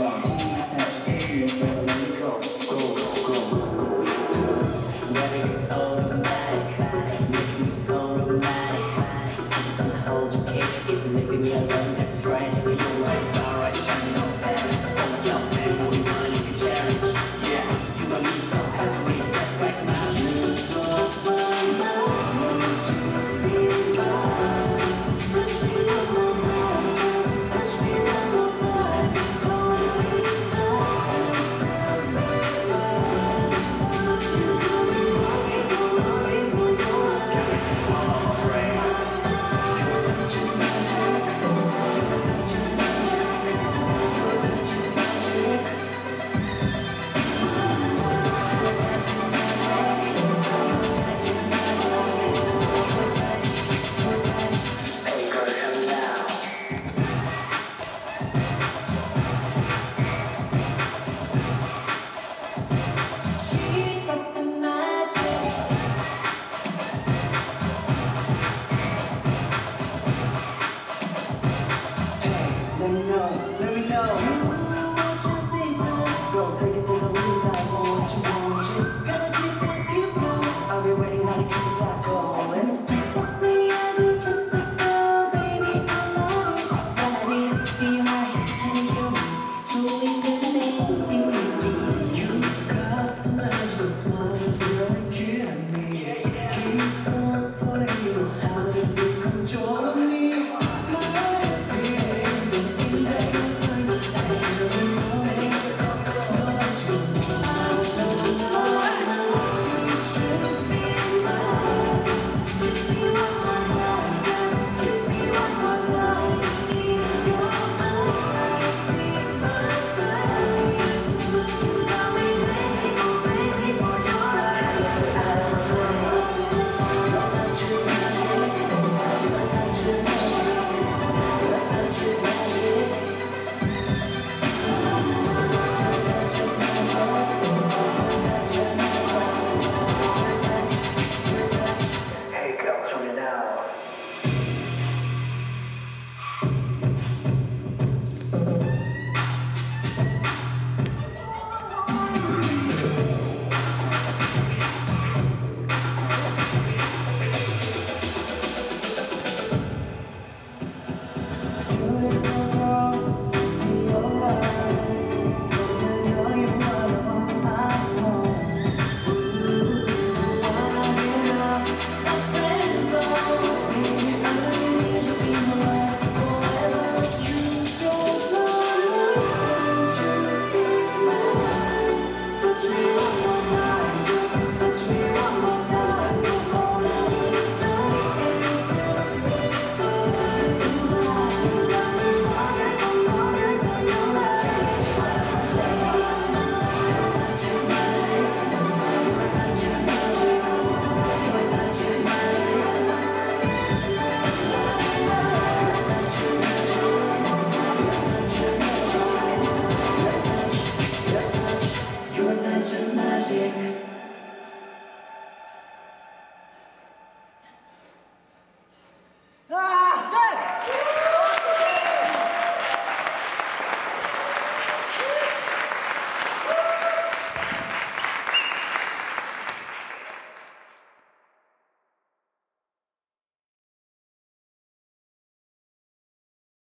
Let it so romantic, me so romantic. don't take it to the limit, I want what you want, you gotta keep it, keep it. I'll be waiting how to kiss psycho.